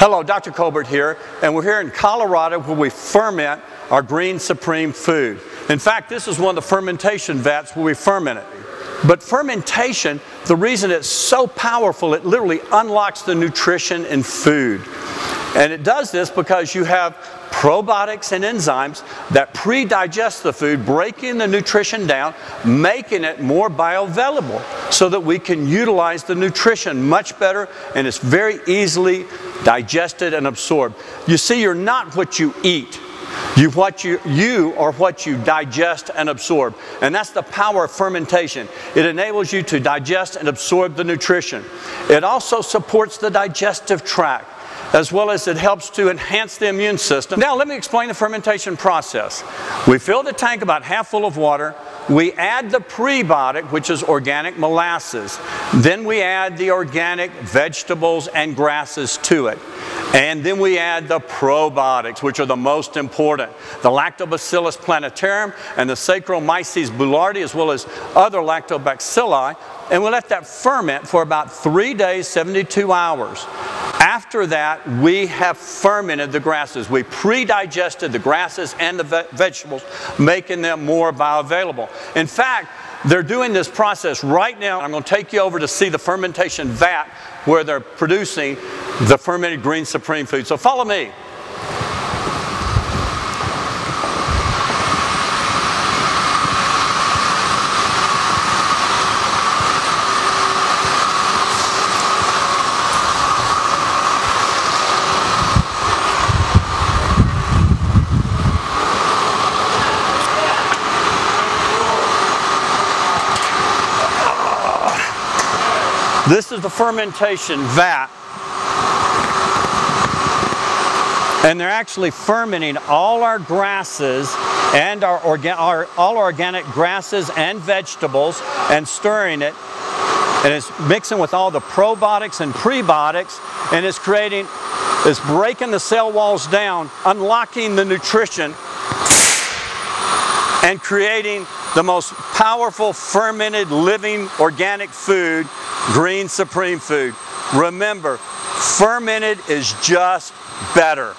Hello, Dr. Colbert here, and we're here in Colorado where we ferment our Green Supremefood. In fact, this is one of the fermentation vats where we ferment it. But fermentation, the reason it's so powerful, it literally unlocks the nutrition in food. And it does this because you have probiotics and enzymes that pre-digest the food, breaking the nutrition down, making it more bioavailable so that we can utilize the nutrition much better and it's very easily digested and absorbed. You see, you're not what you eat. You, what you, you are what you digest and absorb. And that's the power of fermentation. It enables you to digest and absorb the nutrition. It also supports the digestive tract as well as it helps to enhance the immune system. Now, let me explain the fermentation process. We fill the tank about half full of water. We add the prebiotic, which is organic molasses. Then we add the organic vegetables and grasses to it. And then we add the probiotics, which are the most important. The Lactobacillus plantarum and the Saccharomyces boulardii, as well as other lactobacilli. And we let that ferment for about three days, 72 hours. After that, we have fermented the grasses. We pre-digested the grasses and the ve vegetables, making them more bioavailable. In fact, they're doing this process right now. I'm going to take you over to see the fermentation vat where they're producing the fermented green supremefood. So follow me. This is the fermentation vat. And they're actually fermenting all our grasses and our, orga our all organic grasses and vegetables and stirring it. And it's mixing with all the probiotics and prebiotics and it's creating, it's breaking the cell walls down, unlocking the nutrition and creating the most powerful fermented living organic food Green Supremefood. Remember, fermented is just better.